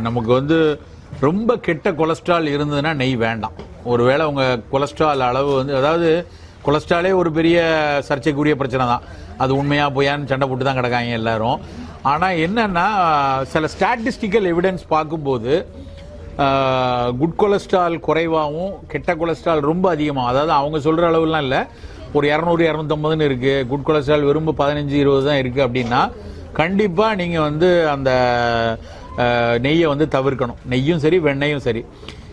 நமக்கு வந்து ரொம்ப கெட்ட கொலஸ்ட்ரால் இருந்ததுன்னா நெய் வேண்டாம். ஒருவேளை உங்க கொலஸ்ட்ரால் அளவு வந்து அதாவது கொலஸ்ட்ராலே ஒரு பெரிய சர்ச்சைக்குரிய பிரச்சனை தான். அது உண்மையா பொய்யான்னு சண்டை போட்டு தான் கிடக்காங்க எல்லாரும். ஆனால் என்னன்னா சில ஸ்டாட்டிஸ்டிக்கல் எவிடன்ஸ் பார்க்கும்போது குட் கொலஸ்ட்ரால் குறைவாகவும் கெட்ட கொலஸ்ட்ரால் ரொம்ப அதிகமாக அதாவது அவங்க சொல்கிற அளவுலாம் இல்லை. ஒரு இரநூறு இரநூத்தம்பதுன்னு இருக்குது குட் கொலஸ்ட்ரால் வெறும் பதினஞ்சு இருபது தான் இருக்குது அப்படின்னா கண்டிப்பாக நீங்கள் வந்து அந்த நெய்யை வந்து தவிர்க்கணும். நெய்யும் சரி வெண்ணையும் சரி.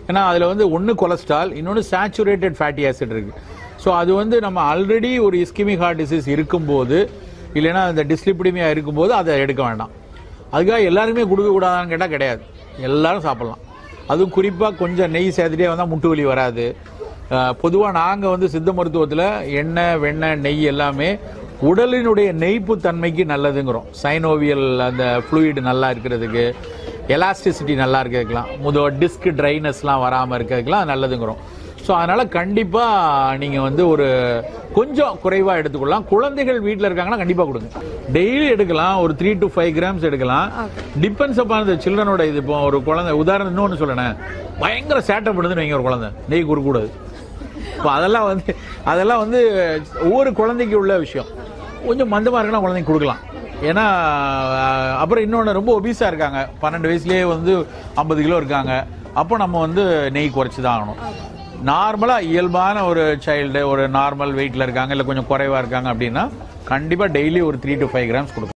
ஏன்னா அதில் வந்து ஒன்று கொலஸ்ட்ரால் இன்னொன்று சேச்சுரேட்டட் ஃபேட்டி ஆசிட் இருக்குது ஸோ அது வந்து நம்ம ஆல்ரெடி ஒரு இஸ்கிமிக் ஹார்ட் டிசீஸ் இருக்கும்போது இல்லைன்னா அந்த டிஸ்லிபிடிமியா இருக்கும்போது அதை எடுக்க வேண்டாம். அதுக்காக எல்லாருமே கொடுக்கக்கூடாதான்னு கேட்டால் கிடையாது. எல்லாரும் சாப்பிட்லாம். அதுவும் குறிப்பாக கொஞ்சம் நெய் சேர்த்துட்டே வந்தால் முட்டு வலி வராது. பொதுவாக நாங்கள் வந்து சித்த மருத்துவத்தில் எண்ணெய் வெண்ணெய் நெய் எல்லாமே உடலினுடைய நெய்ப்பு தன்மைக்கு நல்லதுங்கிறோம். சைனோவியல் அந்த ஃப்ளூயிட் நல்லா இருக்கிறதுக்கு எலாஸ்டிசிட்டி நல்லா இருக்கிறதுக்கெலாம் முத டிஸ்க் ட்ரைனஸ்லாம் வராமல் இருக்கிறதுக்கெலாம் நல்லதுங்கிறோம். ஸோ அதனால கண்டிப்பா நீங்க வந்து ஒரு கொஞ்சம் குறைவா எடுத்துக்கொள்ளலாம். குழந்தைகள் வீட்டில் இருக்காங்கன்னா கண்டிப்பா கொடுங்க. டெய்லி எடுக்கலாம் ஒரு த்ரீ டு ஃபைவ் கிராம்ஸ் எடுக்கலாம். டிபெண்ட்ஸ் அப்பான் இந்த சில்ட்ரனோட இது. இப்போ ஒரு குழந்தை உதாரணம் இன்னொன்று சொல்லணேன் பயங்கர சேட்டை பண்ணுதுன்னு வைங்க ஒரு குழந்தை. நெய் கொடுக்கக்கூடாது இப்போ அதெல்லாம் வந்து அதெல்லாம் வந்து ஒவ்வொரு குழந்தைக்கு உள்ள விஷயம். கொஞ்சம் மந்தமாக இருக்குன்னா குழந்தைங்க கொடுக்கலாம். ஏன்னா அப்புறம் இன்னொன்று ரொம்ப ஒபீஸாக இருக்காங்க. பன்னெண்டு வயசுலேயே வந்து ஐம்பது கிலோ இருக்காங்க. அப்போ நம்ம வந்து நெய் குறைச்சி தான் ஆகணும் நார்மலாக இயல்பான ஒரு சைல்டு ஒரு நார்மல் வெயிட்டில் இருக்காங்க இல்லை கொஞ்சம் குறைவாக இருக்காங்க அப்படின்னா கண்டிப்பாக டெய்லி ஒரு த்ரீ டு ஃபைவ் கிராம்ஸ் கொடுக்கும்